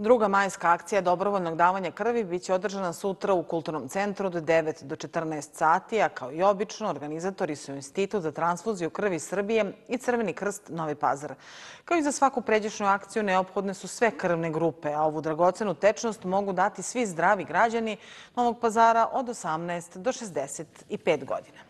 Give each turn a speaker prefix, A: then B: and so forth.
A: Druga majska akcija dobrovoljnog davanja krvi biće održana sutra u Kulturnom centru od 9 do 14 sati, a kao i obično, organizatori su Institut za transfuziju krvi Srbije i Crveni krst Novi Pazar. Kao i za svaku pređešnju akciju, neophodne su sve krvne grupe, a ovu dragocenu tečnost mogu dati svi zdravi građani Novog Pazara od 18 do 65 godina.